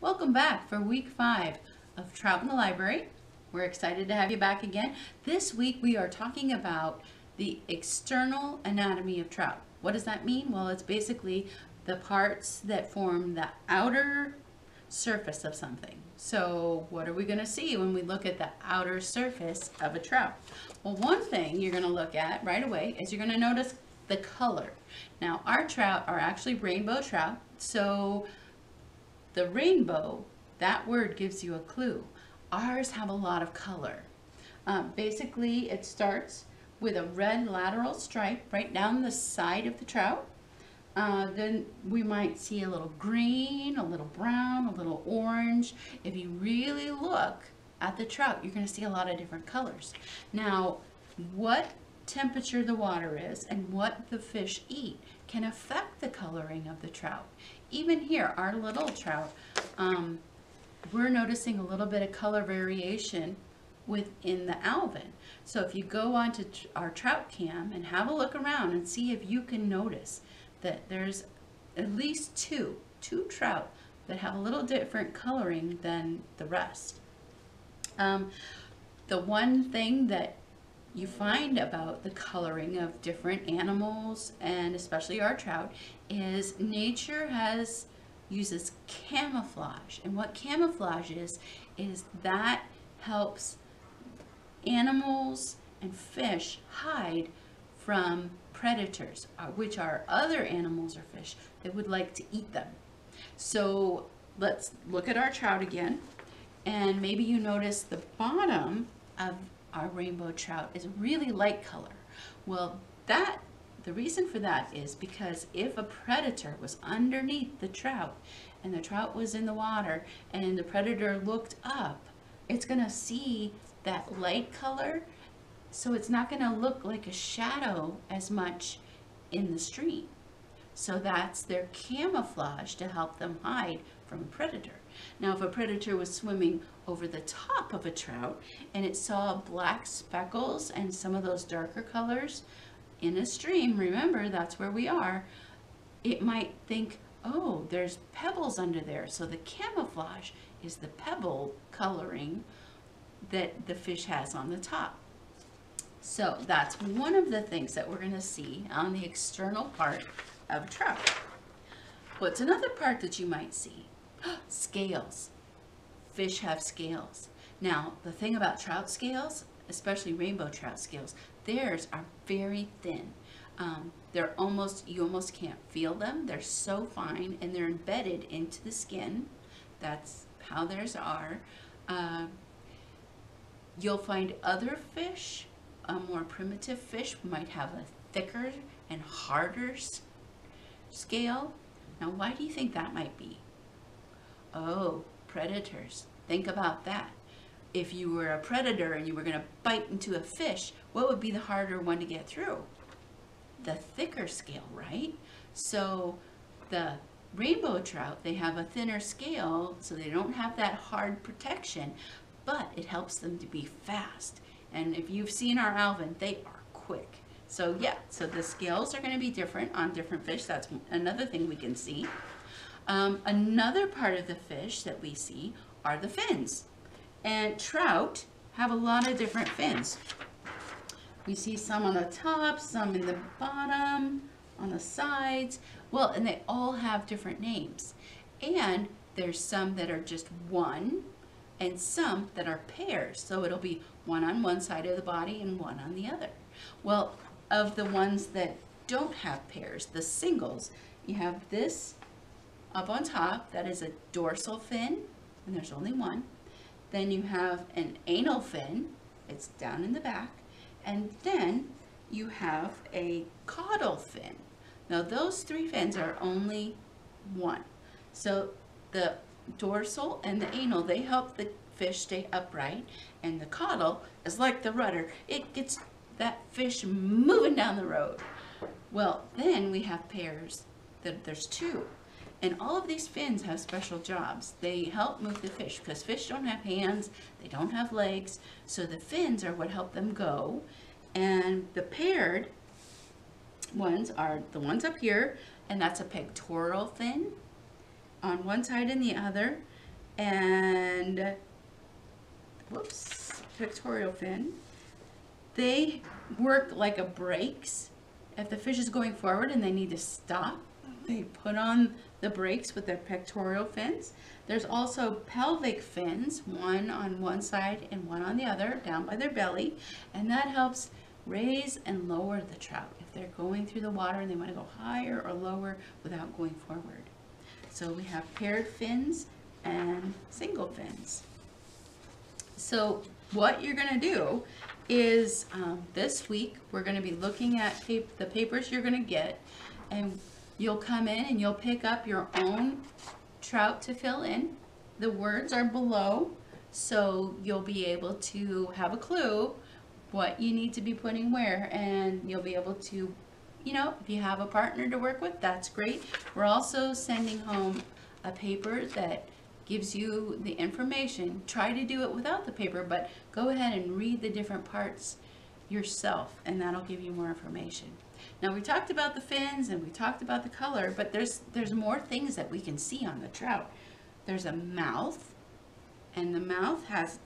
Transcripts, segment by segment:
Welcome back for week five of Trout in the Library. We're excited to have you back again. This week we are talking about the external anatomy of trout. What does that mean? Well, it's basically the parts that form the outer surface of something. So what are we going to see when we look at the outer surface of a trout? Well, one thing you're going to look at right away is you're going to notice the color. Now, our trout are actually rainbow trout, so the rainbow, that word gives you a clue. Ours have a lot of color. Um, basically, it starts with a red lateral stripe right down the side of the trout. Uh, then we might see a little green, a little brown, a little orange. If you really look at the trout, you're going to see a lot of different colors. Now, what temperature the water is and what the fish eat can affect the coloring of the trout. Even here, our little trout, um, we're noticing a little bit of color variation within the alevin. So if you go onto our trout cam and have a look around and see if you can notice that there's at least two, two trout that have a little different coloring than the rest. Um, the one thing that you find about the coloring of different animals and especially our trout is nature has uses camouflage. And what camouflage is is that helps animals and fish hide from predators uh, which are other animals or fish that would like to eat them. So let's look at our trout again. And maybe you notice the bottom of our rainbow trout is a really light color. Well, that the reason for that is because if a predator was underneath the trout and the trout was in the water and the predator looked up, it's going to see that light color so it's not going to look like a shadow as much in the stream. So that's their camouflage to help them hide from a predator. Now, if a predator was swimming over the top of a trout and it saw black speckles and some of those darker colors in a stream, remember that's where we are, it might think, oh, there's pebbles under there. So the camouflage is the pebble coloring that the fish has on the top. So that's one of the things that we're going to see on the external part of a trout. What's another part that you might see? scales. Fish have scales. Now, the thing about trout scales, especially rainbow trout scales, theirs are very thin. Um, they're almost, you almost can't feel them. They're so fine and they're embedded into the skin. That's how theirs are. Uh, you'll find other fish, a more primitive fish might have a thicker and harder scale. Now, why do you think that might be? Oh, predators. Think about that. If you were a predator and you were going to bite into a fish, what would be the harder one to get through? The thicker scale, right? So the rainbow trout, they have a thinner scale, so they don't have that hard protection, but it helps them to be fast. And if you've seen our alevin, they are quick. So yeah, so the scales are going to be different on different fish. That's another thing we can see. Um, another part of the fish that we see are the fins. And trout have a lot of different fins. We see some on the top, some in the bottom, on the sides. Well, and they all have different names. And there's some that are just one and some that are pairs. So it'll be one on one side of the body and one on the other. Well, of the ones that don't have pairs, the singles, you have this up on top, that is a dorsal fin, and there's only one. Then you have an anal fin, it's down in the back. And then you have a caudal fin. Now those three fins are only one. So the dorsal and the anal, they help the fish stay upright. And the caudal is like the rudder. It gets that fish moving down the road. Well, then we have pairs that there's two. And all of these fins have special jobs. They help move the fish because fish don't have hands, they don't have legs, so the fins are what help them go. And the paired ones are the ones up here, and that's a pectoral fin on one side and the other. and whoops, pectoral fin. They work like a brakes. If the fish is going forward and they need to stop, they put on the brakes with their pectoral fins. There's also pelvic fins, one on one side and one on the other, down by their belly, and that helps raise and lower the trout if they're going through the water and they want to go higher or lower without going forward. So we have paired fins and single fins. So what you're going to do is um, this week we're going to be looking at pap the papers you're going to get and you'll come in and you'll pick up your own trout to fill in. The words are below so you'll be able to have a clue what you need to be putting where and you'll be able to you know if you have a partner to work with that's great we're also sending home a paper that gives you the information try to do it without the paper but go ahead and read the different parts yourself and that'll give you more information now we talked about the fins and we talked about the color but there's there's more things that we can see on the trout there's a mouth and the mouth has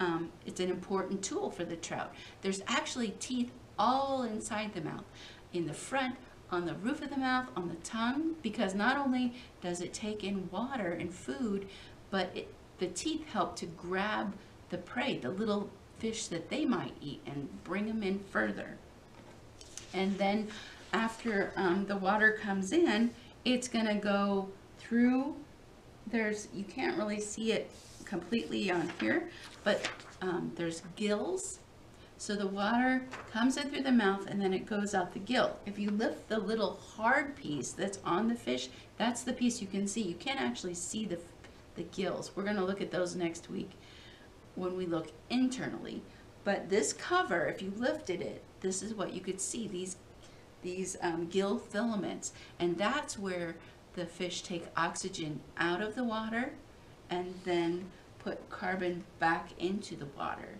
um, it's an important tool for the trout. There's actually teeth all inside the mouth, in the front, on the roof of the mouth, on the tongue, because not only does it take in water and food, but it, the teeth help to grab the prey, the little fish that they might eat, and bring them in further. And then after um, the water comes in, it's going to go through, there's, you can't really see it completely on here, but um, there's gills. So the water comes in through the mouth and then it goes out the gill. If you lift the little hard piece that's on the fish, that's the piece you can see. You can't actually see the, the gills. We're gonna look at those next week when we look internally. But this cover, if you lifted it, this is what you could see, these, these um, gill filaments. And that's where the fish take oxygen out of the water and then put carbon back into the water,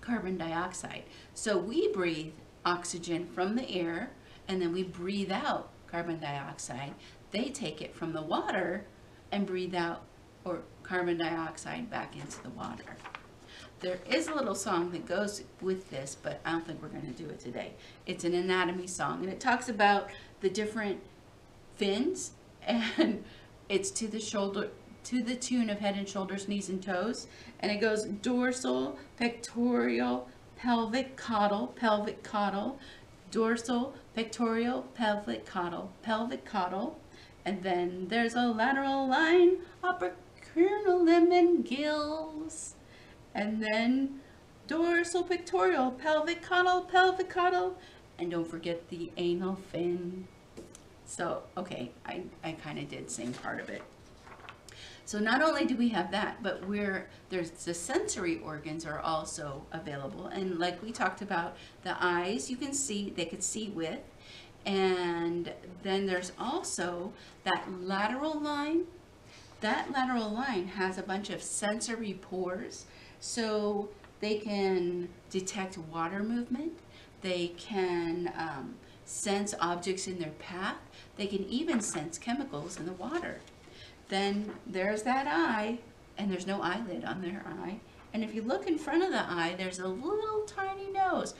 carbon dioxide. So we breathe oxygen from the air and then we breathe out carbon dioxide. They take it from the water and breathe out or carbon dioxide back into the water. There is a little song that goes with this, but I don't think we're going to do it today. It's an anatomy song, and it talks about the different fins, and it's to the shoulder, to the tune of head and shoulders, knees and toes. And it goes dorsal, pectoral, pelvic, caudal, pelvic, caudal, dorsal, pectoral, pelvic, caudal, pelvic, caudal. And then there's a lateral line, upper limb and gills. And then dorsal, pectoral, pelvic, caudal, pelvic, caudal. And don't forget the anal fin. So, okay, I, I kind of did sing part of it. So not only do we have that, but we're, there's the sensory organs are also available. And like we talked about, the eyes you can see, they could see with. And then there's also that lateral line. That lateral line has a bunch of sensory pores. So they can detect water movement. They can um, sense objects in their path. They can even sense chemicals in the water then there's that eye, and there's no eyelid on their eye. And if you look in front of the eye, there's a little tiny nose.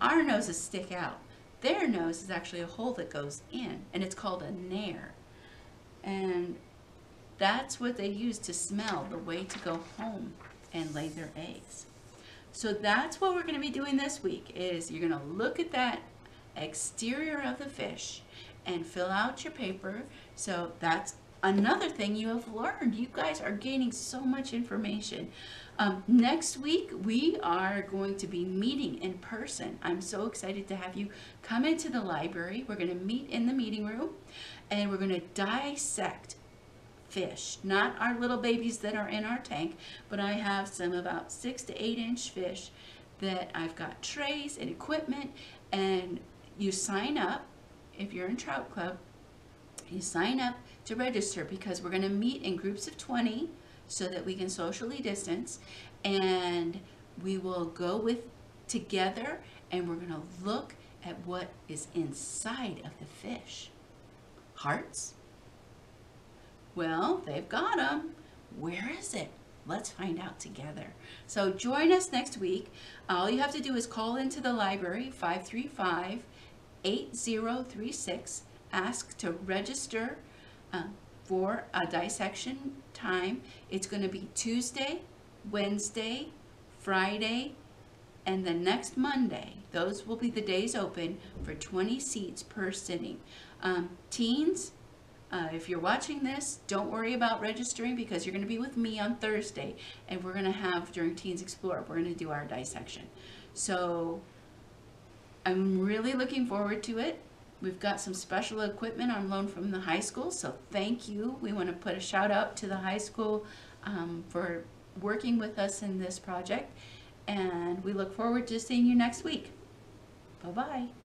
Our noses stick out. Their nose is actually a hole that goes in, and it's called a nare. And that's what they use to smell the way to go home and lay their eggs. So that's what we're going to be doing this week is you're going to look at that exterior of the fish and fill out your paper. So that's another thing you have learned. You guys are gaining so much information. Um, next week, we are going to be meeting in person. I'm so excited to have you come into the library. We're going to meet in the meeting room and we're going to dissect fish, not our little babies that are in our tank, but I have some about six to eight inch fish that I've got trays and equipment and you sign up if you're in Trout Club, you sign up to register because we're going to meet in groups of 20 so that we can socially distance and we will go with together and we're going to look at what is inside of the fish. Hearts? Well, they've got them. Where is it? Let's find out together. So join us next week. All you have to do is call into the library 535 8036. Ask to register uh, for a dissection time. It's going to be Tuesday, Wednesday, Friday, and the next Monday. Those will be the days open for 20 seats per sitting. Um, teens, uh, if you're watching this, don't worry about registering because you're going to be with me on Thursday, and we're going to have during Teens Explore, we're going to do our dissection. So I'm really looking forward to it. We've got some special equipment on loan from the high school, so thank you. We want to put a shout out to the high school um, for working with us in this project, and we look forward to seeing you next week. Bye bye.